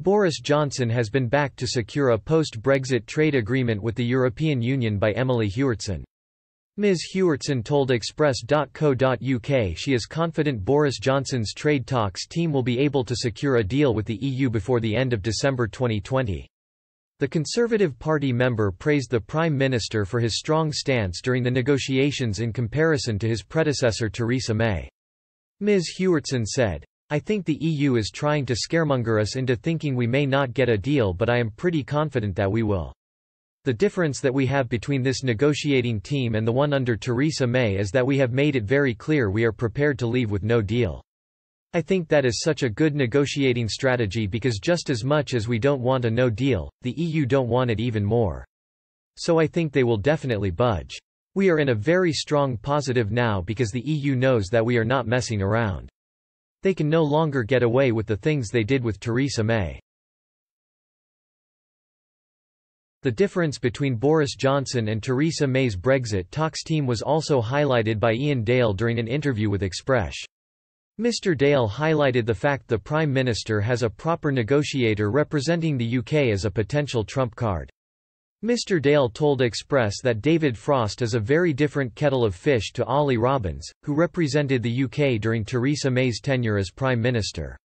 Boris Johnson has been backed to secure a post-Brexit trade agreement with the European Union by Emily Hewitson. Ms. Hewitson told Express.co.uk she is confident Boris Johnson's trade talks team will be able to secure a deal with the EU before the end of December 2020. The Conservative Party member praised the Prime Minister for his strong stance during the negotiations in comparison to his predecessor Theresa May. Ms. Hewitson said, I think the EU is trying to scaremonger us into thinking we may not get a deal but I am pretty confident that we will. The difference that we have between this negotiating team and the one under Theresa May is that we have made it very clear we are prepared to leave with no deal. I think that is such a good negotiating strategy because just as much as we don't want a no deal, the EU don't want it even more. So I think they will definitely budge. We are in a very strong positive now because the EU knows that we are not messing around. They can no longer get away with the things they did with Theresa May. The difference between Boris Johnson and Theresa May's Brexit talks team was also highlighted by Iain Dale during an interview with Express. Mr Dale highlighted the fact the Prime Minister has a proper negotiator representing the UK as a potential trump card. Mr Dale told Express that David Frost is a very different kettle of fish to Olly Robbins, who represented the UK during Theresa May's tenure as Prime Minister.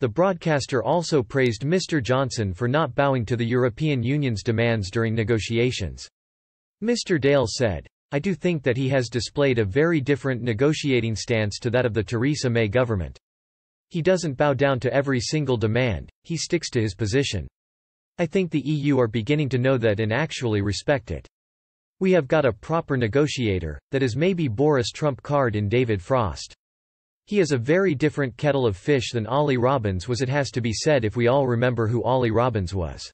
The broadcaster also praised Mr. Johnson for not bowing to the European Union's demands during negotiations. Mr. Dale said, I do think that he has displayed a very different negotiating stance to that of the Theresa May government. He doesn't bow down to every single demand, he sticks to his position. I think the EU are beginning to know that and actually respect it. We have got a proper negotiator, that is maybe Boris Trump card in David Frost. He is a very different kettle of fish than Olly Robbins was it has to be said if we all remember who Olly Robbins was.